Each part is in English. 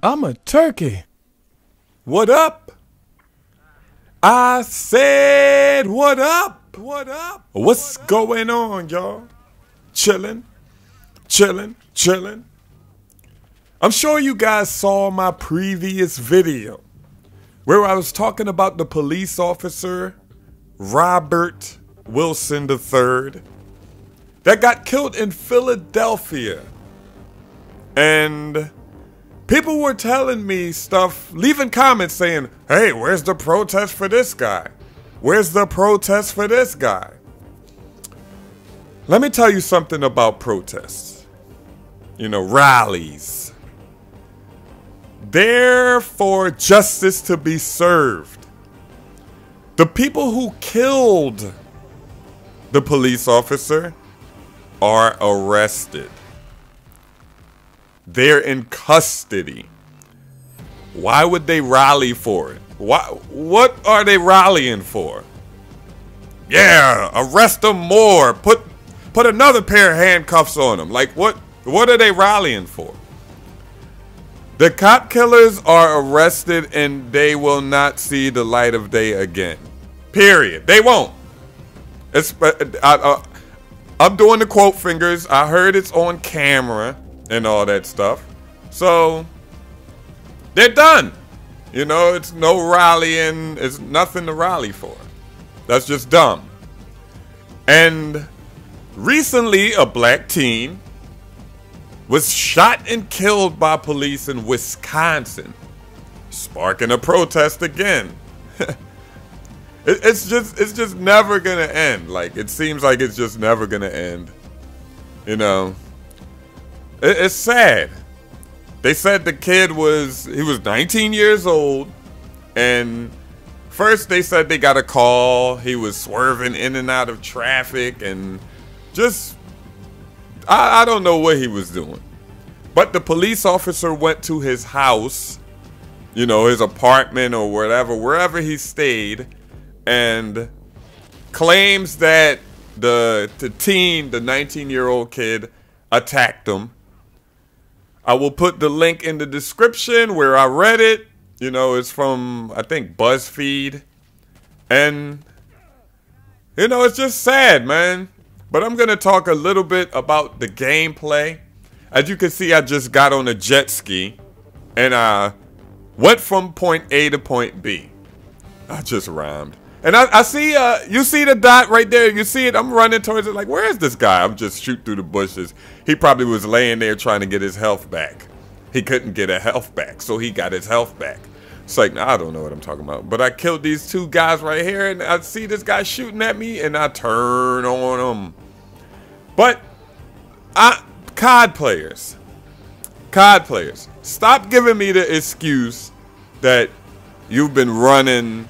I'm a turkey. What up? I said, what up? What up? What's going on, y'all? Chilling, chilling, chilling. I'm sure you guys saw my previous video where I was talking about the police officer, Robert Wilson III, that got killed in Philadelphia. And people were telling me stuff, leaving comments saying, hey, where's the protest for this guy? Where's the protest for this guy? Let me tell you something about protests. You know, rallies. They're for justice to be served. The people who killed the police officer are arrested. They're in custody. Why would they rally for it? Why, what are they rallying for? Yeah, arrest them more. Put put another pair of handcuffs on them. Like what what are they rallying for? The cop killers are arrested and they will not see the light of day again. Period. They won't. It's, I, I, I'm doing the quote fingers. I heard it's on camera and all that stuff. So they're done. You know, it's no rallying. It's nothing to rally for. That's just dumb. And recently, a black teen was shot and killed by police in Wisconsin, sparking a protest again. it's just it's just never gonna end. Like it seems like it's just never gonna end. You know, it's sad. They said the kid was he was 19 years old, and first they said they got a call. He was swerving in and out of traffic, and just I, I don't know what he was doing. But the police officer went to his house, you know, his apartment or whatever, wherever he stayed, and claims that the the teen, the 19 year old kid, attacked him I will put the link in the description where I read it. You know, it's from, I think, BuzzFeed. And, you know, it's just sad, man. But I'm going to talk a little bit about the gameplay. As you can see, I just got on a jet ski and I went from point A to point B. I just rhymed. And I, I see, uh, you see the dot right there. You see it. I'm running towards it. Like, where is this guy? I'm just shoot through the bushes. He probably was laying there trying to get his health back. He couldn't get a health back, so he got his health back. It's like, I don't know what I'm talking about. But I killed these two guys right here, and I see this guy shooting at me, and I turn on him. But, I, COD players, COD players, stop giving me the excuse that you've been running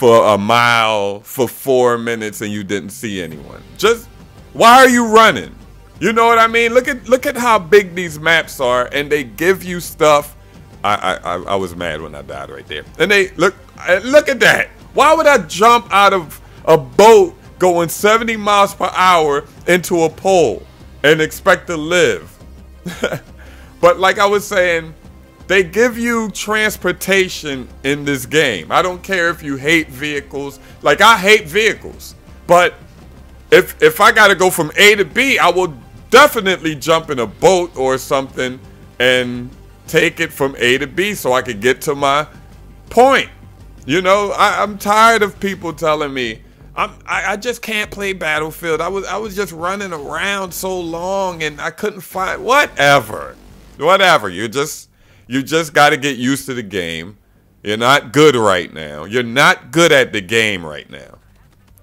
for a mile for four minutes and you didn't see anyone. Just why are you running? You know what I mean? Look at look at how big these maps are, and they give you stuff. I I I was mad when I died right there. And they look uh, look at that. Why would I jump out of a boat going 70 miles per hour into a pole and expect to live? but like I was saying, they give you transportation in this game. I don't care if you hate vehicles. Like I hate vehicles. But if if I got to go from A to B, I will definitely jump in a boat or something and take it from A to B so I could get to my point. You know, I, am tired of people telling me I'm I, I just can't play Battlefield. I was I was just running around so long and I couldn't find whatever. Whatever. You just you just got to get used to the game. You're not good right now. You're not good at the game right now.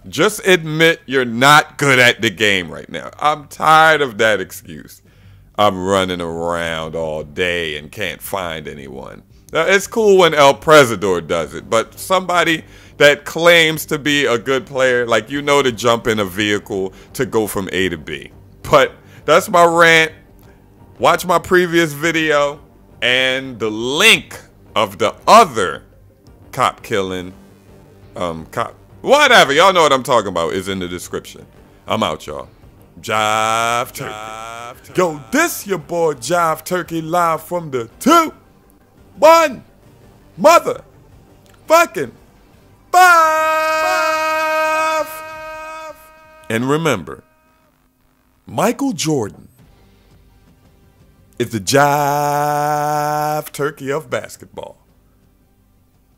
Just admit you're not good at the game right now. I'm tired of that excuse. I'm running around all day and can't find anyone. Now, it's cool when El Presidor does it, but somebody that claims to be a good player, like you know to jump in a vehicle to go from A to B. But that's my rant. Watch my previous video and the link of the other cop killing, um, cop, whatever, y'all know what I'm talking about, is in the description. I'm out, y'all. Jive Turkey. Jive Turkey. Yo, this your boy Jive Turkey live from the two. one mother fucking five. And remember, Michael Jordan is the jive turkey of basketball.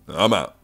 I'm out.